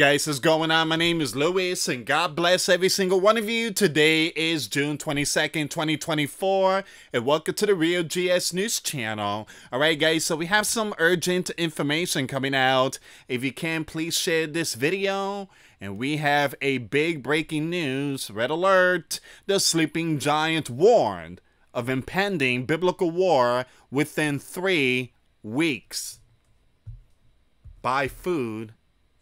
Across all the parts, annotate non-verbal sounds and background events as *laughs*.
Guys, what's going on? My name is Luis, and God bless every single one of you. Today is June 22nd, 2024, and welcome to the Real GS News channel. Alright, guys, so we have some urgent information coming out. If you can, please share this video. And we have a big breaking news. Red alert! The sleeping giant warned of impending biblical war within three weeks. Buy food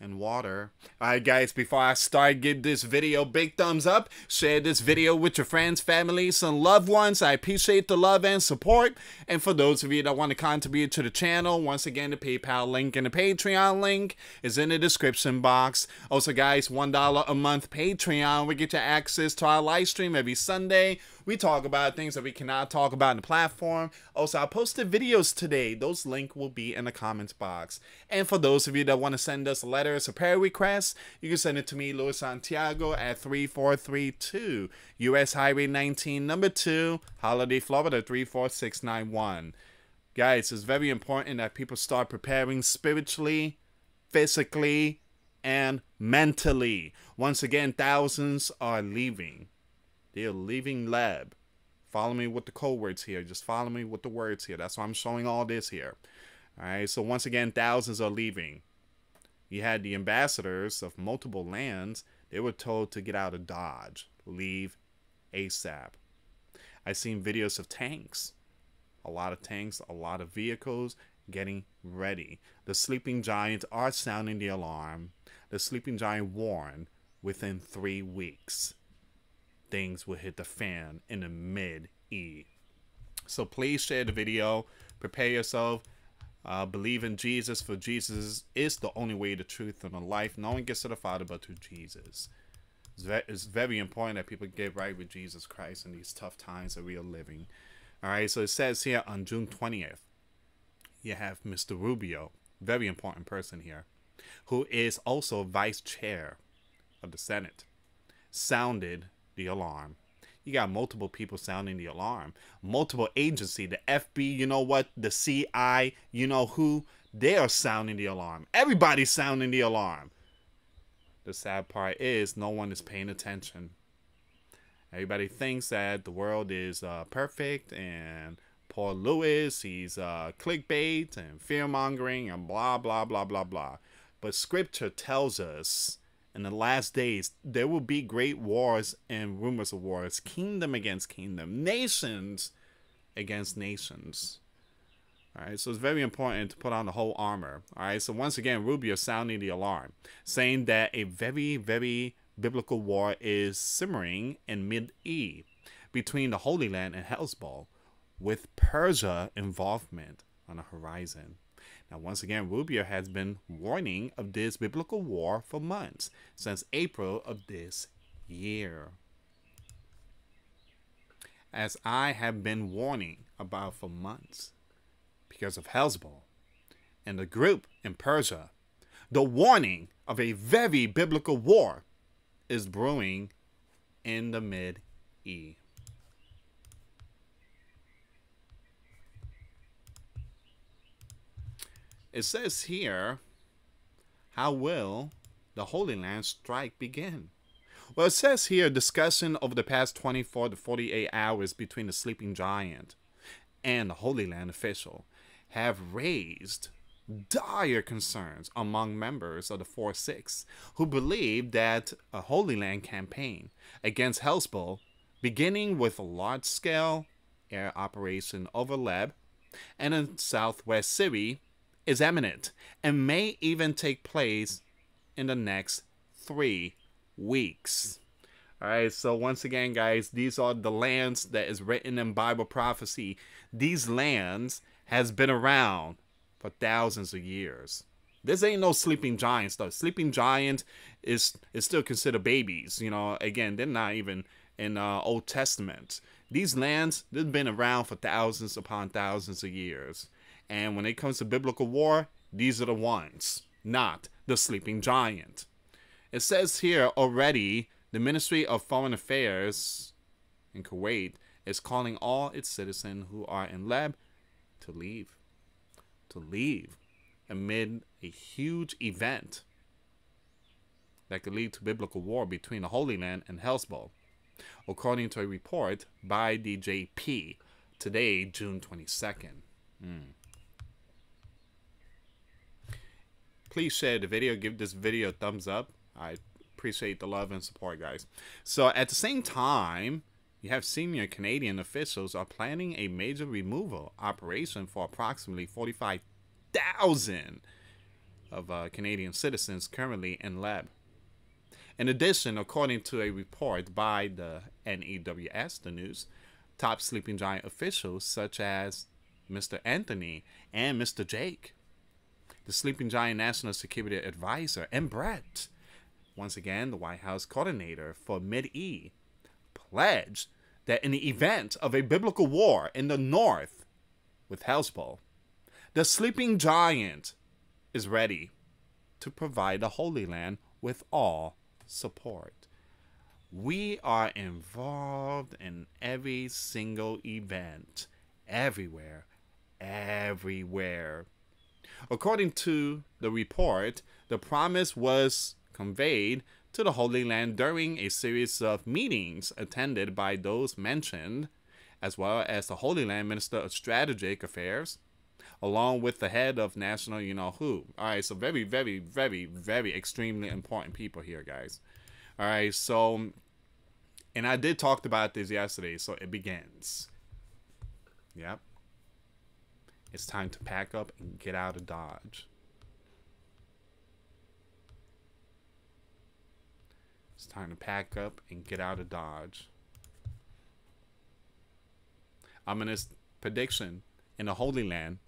and water. Alright guys, before I start, give this video big thumbs up. Share this video with your friends, families, and loved ones. I appreciate the love and support. And for those of you that want to contribute to the channel, once again, the PayPal link and the Patreon link is in the description box. Also guys, $1 a month Patreon. We get you access to our live stream every Sunday we talk about things that we cannot talk about in the platform. Also, I posted videos today. Those link will be in the comments box. And for those of you that want to send us letters or prayer requests, you can send it to me, Luis Santiago, at 3432 US Highway 19, number 2, Holiday, Florida 34691. Guys, it's very important that people start preparing spiritually, physically, and mentally. Once again, thousands are leaving. They're leaving lab. Follow me with the code words here. Just follow me with the words here. That's why I'm showing all this here. All right. So once again, thousands are leaving. You had the ambassadors of multiple lands. They were told to get out of Dodge, leave ASAP. I've seen videos of tanks, a lot of tanks, a lot of vehicles getting ready. The sleeping giants are sounding the alarm. The sleeping giant warned within three weeks things will hit the fan in the mid E. So please share the video. Prepare yourself. Uh, believe in Jesus, for Jesus is the only way, the truth, and the life. No one gets to the Father but through Jesus. It's, ve it's very important that people get right with Jesus Christ in these tough times that we are living. All right, so it says here on June 20th, you have Mr. Rubio, very important person here, who is also vice chair of the Senate, sounded the alarm. You got multiple people sounding the alarm. Multiple agency, the FB, you know what, the CI, you know who, they are sounding the alarm. Everybody's sounding the alarm. The sad part is no one is paying attention. Everybody thinks that the world is uh, perfect and Paul Luis, he's uh, clickbait and fear mongering and blah, blah, blah, blah, blah. But scripture tells us in the last days, there will be great wars and rumors of wars, kingdom against kingdom, nations against nations. All right, so it's very important to put on the whole armor. All right, so once again, Rubio sounding the alarm, saying that a very, very biblical war is simmering in mid E between the Holy Land and Hellsball, with Persia involvement on the horizon. Now, once again, Rubio has been warning of this biblical war for months, since April of this year. As I have been warning about for months, because of Hezbollah and the group in Persia, the warning of a very biblical war is brewing in the mid E. It says here, how will the Holy Land strike begin? Well, it says here, discussion over the past 24 to 48 hours between the sleeping giant and the Holy Land official have raised dire concerns among members of the 4-6 who believe that a Holy Land campaign against Hezbollah, beginning with a large-scale air operation over Leb and in southwest Syria, is imminent and may even take place in the next three weeks. All right, so once again, guys, these are the lands that is written in Bible prophecy. These lands has been around for thousands of years. This ain't no sleeping giant stuff. Sleeping giant is is still considered babies. You know, again, they're not even in uh, Old Testament. These lands, they've been around for thousands upon thousands of years. And when it comes to biblical war, these are the ones, not the sleeping giant. It says here already the Ministry of Foreign Affairs in Kuwait is calling all its citizens who are in Leb to leave. To leave amid a huge event. that could lead to biblical war between the Holy Land and Hezbollah, according to a report by the JP today, June 22nd. Mm. Please share the video. Give this video a thumbs up. I appreciate the love and support, guys. So at the same time, you have senior Canadian officials are planning a major removal operation for approximately 45,000 of uh, Canadian citizens currently in lab. In addition, according to a report by the NEWS, the news, top sleeping giant officials such as Mr. Anthony and Mr. Jake, the sleeping giant national security advisor, and Brett, once again the White House coordinator for Mid-E, pledged that in the event of a biblical war in the north with Hezbollah, the sleeping giant is ready to provide the Holy Land with all support. We are involved in every single event, everywhere, everywhere. According to the report, the promise was conveyed to the Holy Land during a series of meetings attended by those mentioned, as well as the Holy Land Minister of Strategic Affairs, along with the head of national you know who. All right, so very, very, very, very extremely important people here, guys. All right, so, and I did talk about this yesterday, so it begins. Yep. It's time to pack up and get out of Dodge. It's time to pack up and get out of Dodge. Ominous prediction in the Holy Land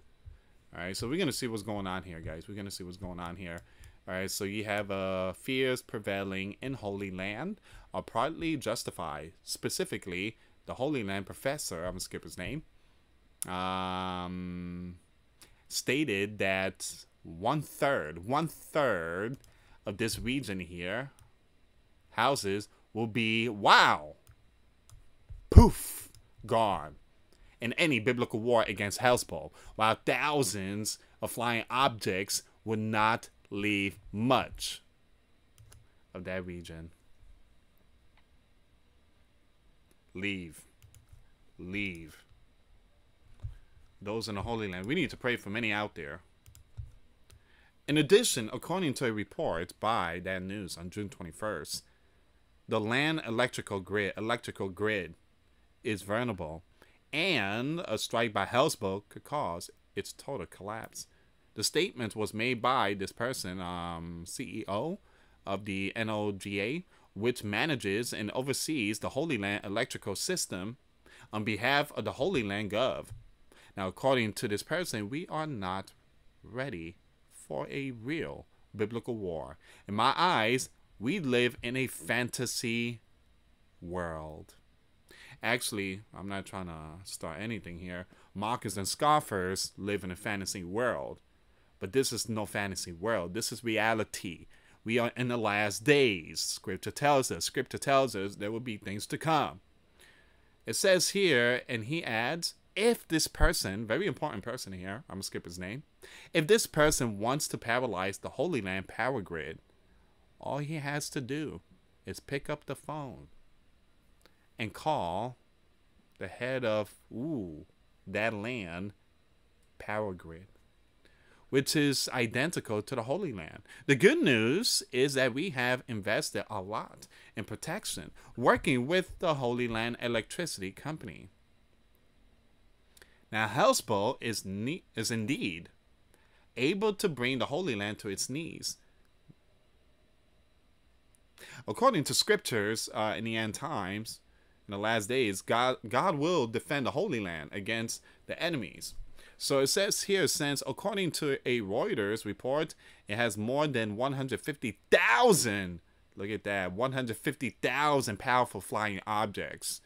all right, so we're gonna see what's going on here, guys. We're gonna see what's going on here. All right, so you have uh, fears prevailing in Holy Land are partly justified. Specifically, the Holy Land professor, I'm gonna skip his name, um, stated that one third, one third of this region here, houses will be wow, poof, gone in any biblical war against Hezbollah, while thousands of flying objects would not leave much of that region. Leave. Leave. Those in the Holy Land. We need to pray for many out there. In addition, according to a report by that news on June 21st, the land electrical grid electrical grid is vulnerable and a strike by Hezbollah could cause its total collapse. The statement was made by this person, um, CEO of the NOGA, which manages and oversees the Holy Land electrical system on behalf of the Holy Land Gov. Now, according to this person, we are not ready for a real biblical war. In my eyes, we live in a fantasy world. Actually, I'm not trying to start anything here. Mockers and scoffers live in a fantasy world. But this is no fantasy world. This is reality. We are in the last days. Scripture tells us. Scripture tells us there will be things to come. It says here, and he adds, if this person, very important person here, I'm to skip his name, if this person wants to paralyze the Holy Land power grid, all he has to do is pick up the phone and call the head of ooh that land power grid which is identical to the Holy Land. The good news is that we have invested a lot in protection working with the Holy Land Electricity Company. Now, Hezbollah is, is indeed able to bring the Holy Land to its knees. According to scriptures uh, in the end times, in the last days, God, God will defend the Holy Land against the enemies. So it says here, since according to a Reuters report, it has more than 150,000, look at that, 150,000 powerful flying objects.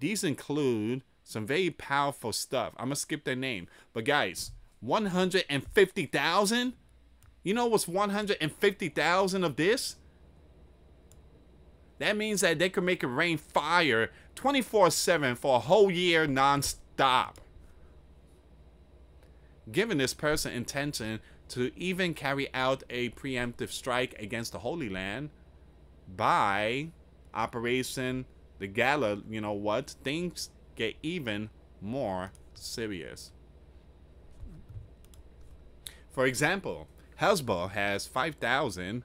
These include some very powerful stuff. I'm to skip their name. But guys, 150,000? You know what's 150,000 of this? That means that they could make it rain fire 24-7 for a whole year non-stop. Given this person intention to even carry out a preemptive strike against the Holy Land, by Operation the Gala, you know what? Things get even more serious. For example, Hezbollah has 5,000.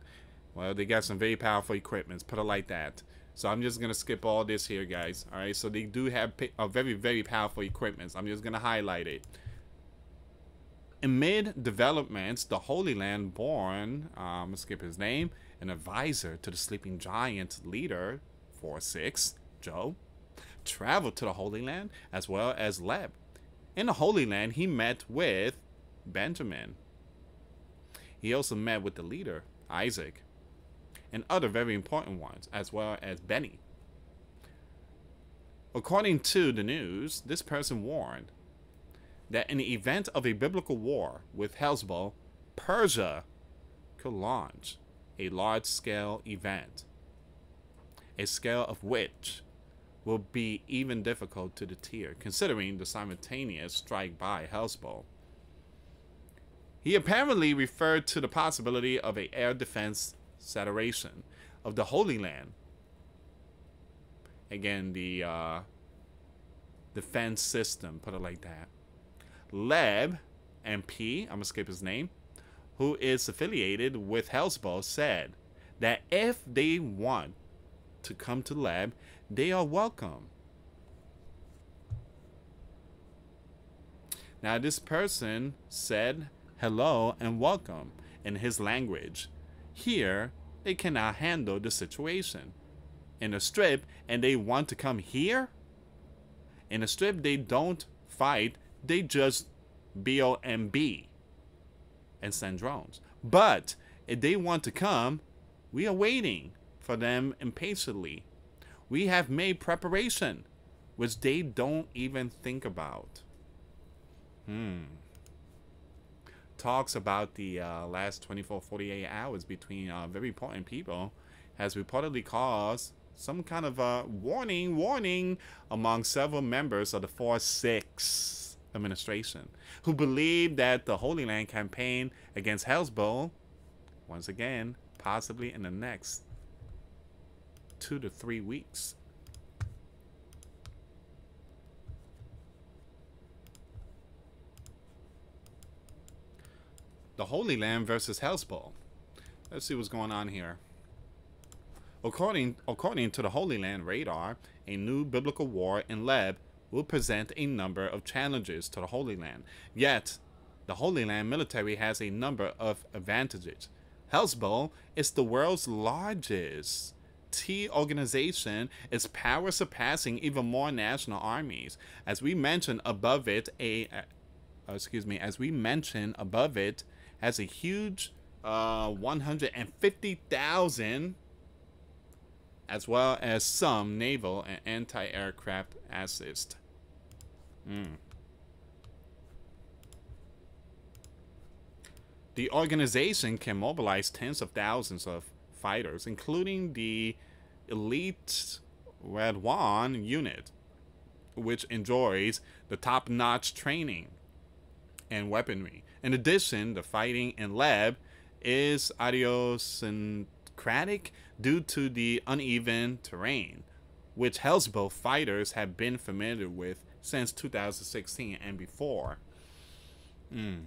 Well, they got some very powerful equipments, put it like that. So I'm just going to skip all this here, guys. All right, so they do have a very, very powerful equipments. I'm just going to highlight it. Amid developments, the Holy Land born, um, skip his name, an advisor to the sleeping giant leader, 4-6, Joe, traveled to the Holy Land as well as Leb. In the Holy Land, he met with Benjamin. He also met with the leader, Isaac, and other very important ones, as well as Benny. According to the news, this person warned that in the event of a biblical war with Hezbollah, Persia could launch a large-scale event, a scale of which will be even difficult to deter, considering the simultaneous strike by Hezbollah. He apparently referred to the possibility of a air defense saturation of the Holy Land. Again, the uh, defense system, put it like that. Leb MP, I'm gonna skip his name, who is affiliated with Hezbollah, said that if they want to come to lab, they are welcome. Now, this person said hello and welcome in his language. Here, they cannot handle the situation. In a strip, and they want to come here? In a strip, they don't fight, they just BOMB and send drones. But if they want to come, we are waiting for them impatiently. We have made preparation, which they don't even think about. Hmm. Talks about the uh, last 24 48 hours between uh, very important people has reportedly caused some kind of a warning, warning among several members of the 4 6 administration, who believe that the Holy Land campaign against Hezbollah, once again, possibly in the next two to three weeks. The Holy Land versus Hezbollah. Let's see what's going on here. According, according to the Holy Land radar, a new biblical war in Leb will present a number of challenges to the Holy Land. Yet, the Holy Land military has a number of advantages. Hezbollah is the world's largest T organization, its power surpassing even more national armies. As we mentioned above it, a uh, excuse me, as we mentioned above it, has a huge uh, 150,000 as well as some naval and anti-aircraft assist. Mm. The organization can mobilize tens of thousands of fighters, including the elite Radwan unit, which enjoys the top-notch training and weaponry. In addition, the fighting in lab is idiosyncratic due to the uneven terrain, which Hezbollah fighters have been familiar with since 2016 and before. Mm.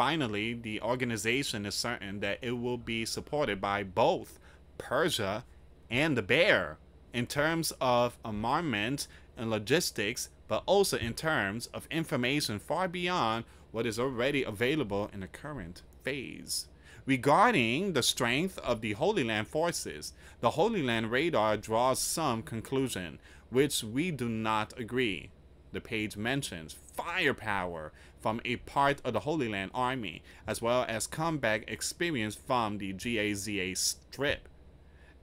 Finally, the organization is certain that it will be supported by both Persia and the Bear in terms of armament and logistics, but also in terms of information far beyond what is already available in the current phase. Regarding the strength of the Holy Land forces, the Holy Land radar draws some conclusion, which we do not agree. The page mentions firepower from a part of the Holy Land army, as well as combat experience from the GAZA strip.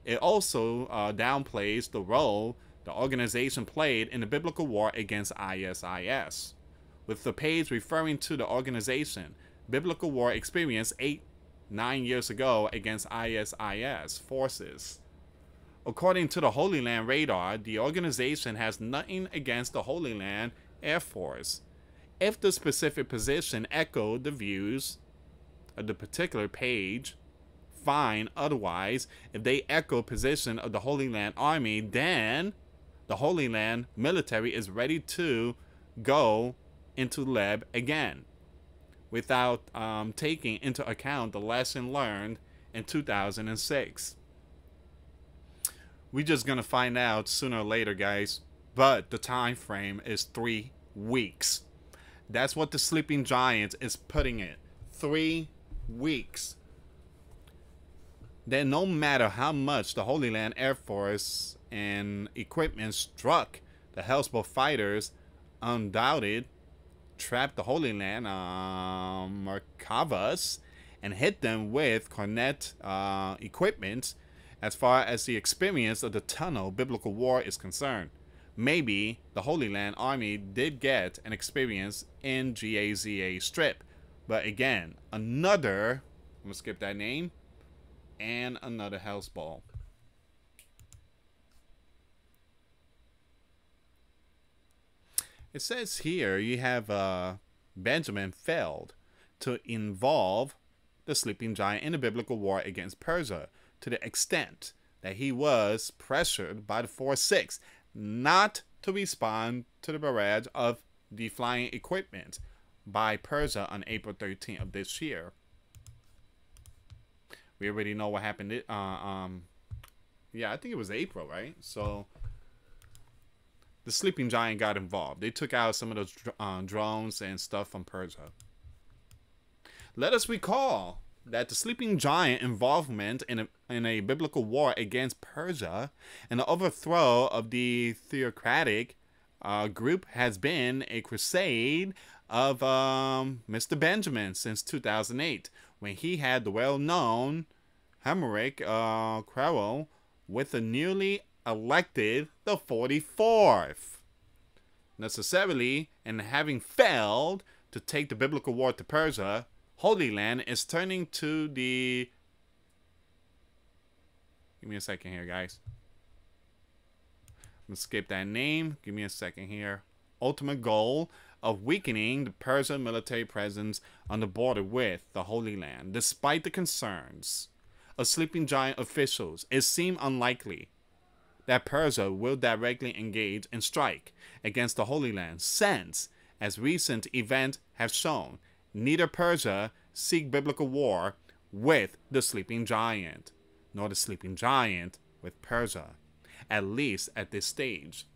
It also uh, downplays the role the organization played in the biblical war against ISIS, with the page referring to the organization, Biblical War Experience 8 nine years ago against ISIS forces. According to the Holy Land Radar, the organization has nothing against the Holy Land Air Force. If the specific position echoed the views of the particular page, fine otherwise. If they echo position of the Holy Land Army, then the Holy Land military is ready to go into Leb again without um, taking into account the lesson learned in 2006. We're just gonna find out sooner or later, guys. But the time frame is three weeks. That's what the Sleeping Giant is putting it. Three weeks. Then no matter how much the Holy Land Air Force and equipment struck the Hellsbow fighters, undoubted, trapped the Holy Land, um, and hit them with Kornet uh, equipment as far as the experience of the tunnel biblical war is concerned. Maybe the Holy Land Army did get an experience in GAZA Strip, but again, another, I'm gonna skip that name, and another Hell's Ball. It says here you have uh, Benjamin failed to involve the sleeping giant in the biblical war against Persia to the extent that he was pressured by the 4 6 not to respond to the barrage of the flying equipment by Persia on April 13th of this year. We already know what happened. Uh, um, yeah, I think it was April, right? So the sleeping giant got involved. They took out some of those uh, drones and stuff from Persia. Let us recall that the sleeping giant involvement in a, in a biblical war against Persia and the overthrow of the theocratic uh, group has been a crusade of um, Mr. Benjamin since 2008 when he had the well-known Hameric uh, Crowell with the newly elected the 44th. Necessarily, and having failed to take the biblical war to Persia, Holy Land is turning to the. Give me a second here, guys. I'm gonna skip that name. Give me a second here. Ultimate goal of weakening the Persian military presence on the border with the Holy Land. Despite the concerns of sleeping giant officials, it seemed unlikely that Persia will directly engage and strike against the Holy Land, since, as recent events have shown, neither Persia seek biblical war with the sleeping giant, nor the sleeping giant with Persia, at least at this stage.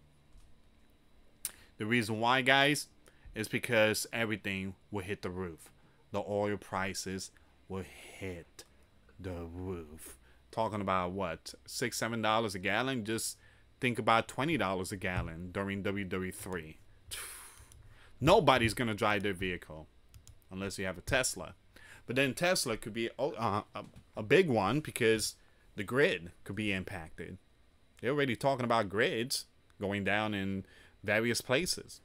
The reason why, guys, is because everything will hit the roof. The oil prices will hit the roof. Talking about what, six, seven dollars a gallon? Just think about twenty dollars a gallon during WW3. Nobody's gonna drive their vehicle unless you have a Tesla. But then Tesla could be oh, uh, a, a big one because the grid could be impacted. They're already talking about grids going down in various places.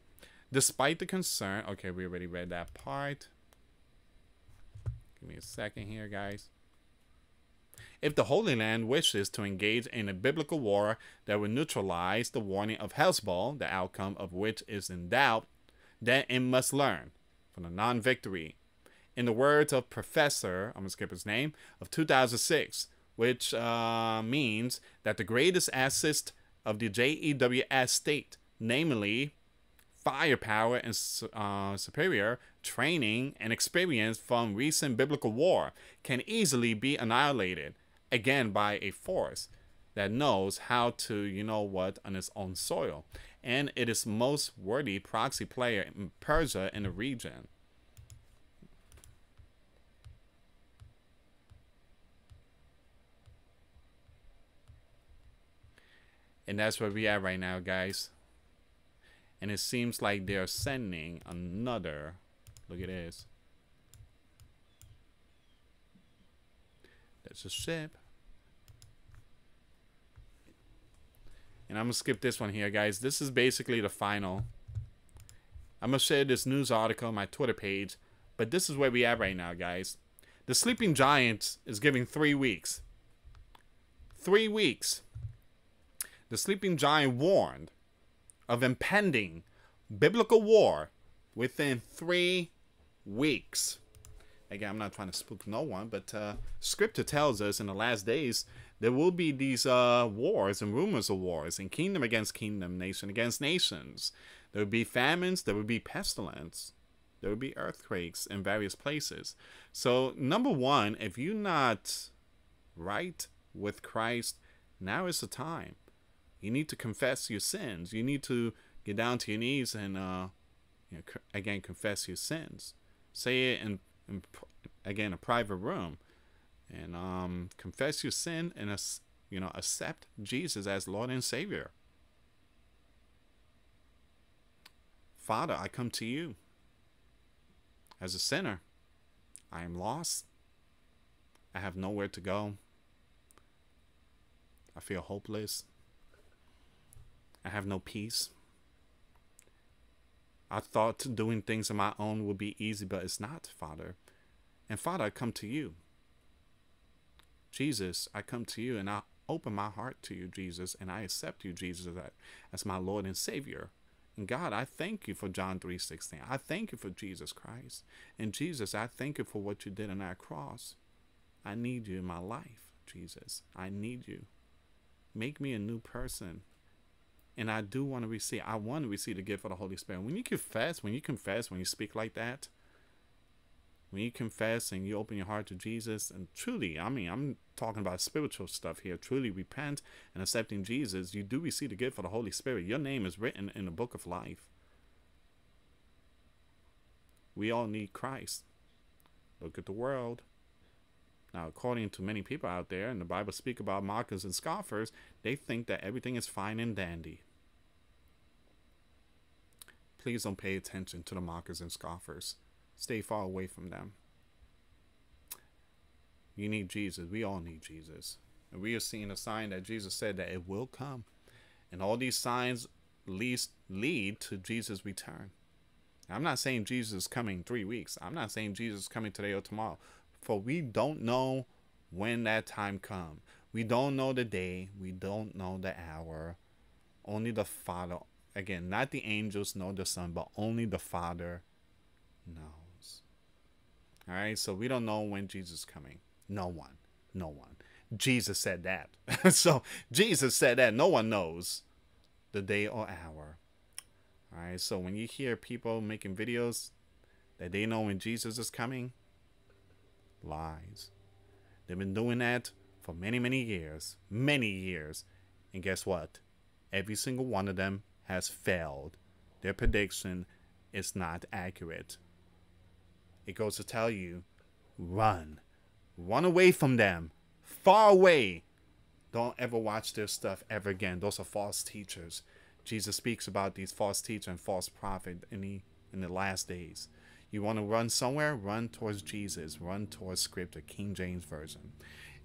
Despite the concern, okay, we already read that part. Give me a second here, guys. If the Holy Land wishes to engage in a biblical war that would neutralize the warning of Hezbollah, the outcome of which is in doubt, then it must learn from the non-victory. In the words of Professor, I'm going to skip his name, of 2006, which uh, means that the greatest assist of the JEWS state, namely firepower and uh, superior training and experience from recent biblical war, can easily be annihilated, again by a force that knows how to, you know what, on its own soil and it is most worthy proxy player in Persia in the region. And that's where we are right now, guys. And it seems like they're sending another. Look at this. That's a ship. And I'm going to skip this one here, guys. This is basically the final. I'm going to share this news article on my Twitter page. But this is where we are right now, guys. The Sleeping Giants is giving three weeks. Three weeks. The Sleeping Giant warned of impending biblical war within three weeks. again, I'm not trying to spook no one, but uh, Scripture tells us in the last days there will be these uh, wars and rumors of wars, and kingdom against kingdom, nation against nations. There will be famines, there will be pestilence, there will be earthquakes in various places. So, number one, if you're not right with Christ, now is the time. You need to confess your sins. You need to get down to your knees and, uh, you know, again, confess your sins. Say it in, in again a private room, and um, confess your sin and you know accept Jesus as Lord and Savior. Father, I come to you as a sinner. I am lost. I have nowhere to go. I feel hopeless. I have no peace. I thought doing things on my own would be easy, but it's not, Father. And Father, I come to you. Jesus, I come to you and I open my heart to you, Jesus, and I accept you, Jesus, as my Lord and Savior. And God, I thank you for John 3:16. I thank you for Jesus Christ. And Jesus, I thank you for what you did on that cross. I need you in my life, Jesus. I need you. Make me a new person. And I do want to receive, I want to receive the gift of the Holy Spirit. When you confess, when you confess, when you speak like that, when you confess and you open your heart to Jesus, and truly, I mean, I'm talking about spiritual stuff here, truly repent and accepting Jesus, you do receive the gift of the Holy Spirit. Your name is written in the book of life. We all need Christ. Look at the world. Now, according to many people out there, and the Bible speak about mockers and scoffers, they think that everything is fine and dandy. Please don't pay attention to the mockers and scoffers. Stay far away from them. You need Jesus. We all need Jesus. And we are seeing a sign that Jesus said that it will come. And all these signs least lead to Jesus' return. I'm not saying Jesus is coming three weeks. I'm not saying Jesus is coming today or tomorrow. For we don't know when that time comes. We don't know the day. We don't know the hour. Only the Father, again, not the angels know the Son, but only the Father knows. All right, so we don't know when Jesus is coming. No one. No one. Jesus said that. *laughs* so Jesus said that. No one knows the day or hour. All right, so when you hear people making videos that they know when Jesus is coming, lies. They've been doing that for many, many years. Many years. And guess what? Every single one of them has failed. Their prediction is not accurate. It goes to tell you run. Run away from them. Far away. Don't ever watch their stuff ever again. Those are false teachers. Jesus speaks about these false teachers and false prophet in the in the last days. You want to run somewhere? Run towards Jesus. Run towards Scripture, King James Version.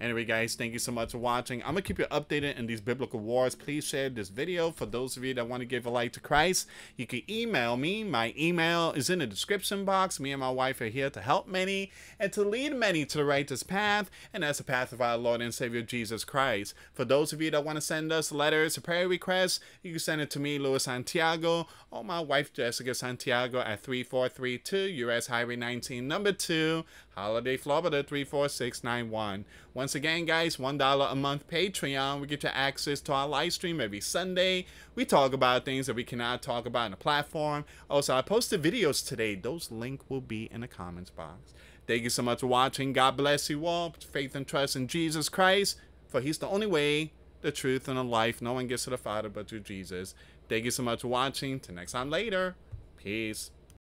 Anyway, guys, thank you so much for watching. I'm going to keep you updated in these biblical wars. Please share this video. For those of you that want to give a life to Christ, you can email me. My email is in the description box. Me and my wife are here to help many and to lead many to the righteous path, and that's the path of our Lord and Savior Jesus Christ. For those of you that want to send us letters or prayer requests, you can send it to me, Luis Santiago, or my wife, Jessica Santiago, at 3432 US Highway 19, number 2, Holiday, Florida 34691. Once again, guys, $1 a month Patreon. We get you access to our live stream every Sunday. We talk about things that we cannot talk about in the platform. Also, I posted videos today. Those link will be in the comments box. Thank you so much for watching. God bless you all. Faith and trust in Jesus Christ, for he's the only way, the truth, and the life. No one gets to the Father but through Jesus. Thank you so much for watching. Till next time later. Peace.